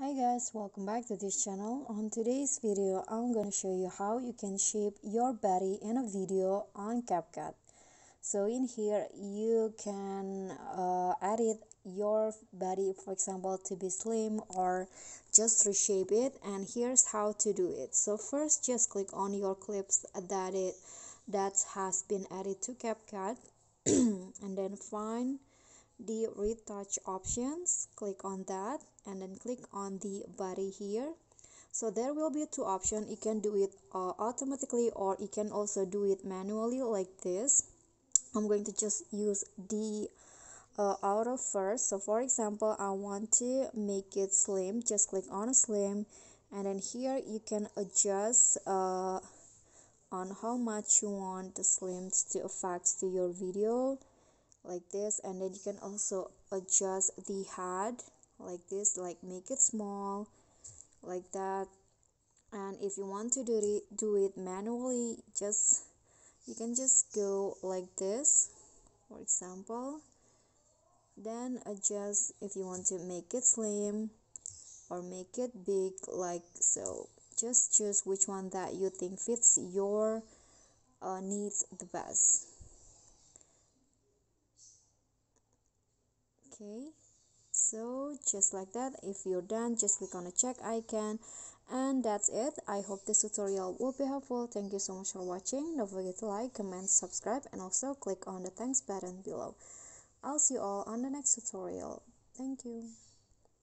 Hi guys, welcome back to this channel. On today's video, I'm going to show you how you can shape your body in a video on CapCut. So in here, you can uh, edit your body, for example, to be slim or just reshape it. And here's how to do it. So first, just click on your clips that it that has been added to CapCut and then find the retouch options click on that and then click on the body here. So there will be two options. You can do it uh, automatically or you can also do it manually like this. I'm going to just use the uh, auto first. So for example i want to make it slim. Just click on slim. And then here you can adjust uh, on how much you want the slims to affect to your video like this and then you can also adjust the head like this like make it small like that. And if you want to do it do it manually just you can just go like this for example. Then adjust if you want to make it slim or make it big like so. Just choose which one that you think fits your uh, needs the best okay? So just like that if you're done just click on the check icon. And that's it. I hope this tutorial will be helpful. Thank you so much for watching. Don't forget to like comment subscribe and also click on the thanks button below. I'll see you all on the next tutorial. Thank you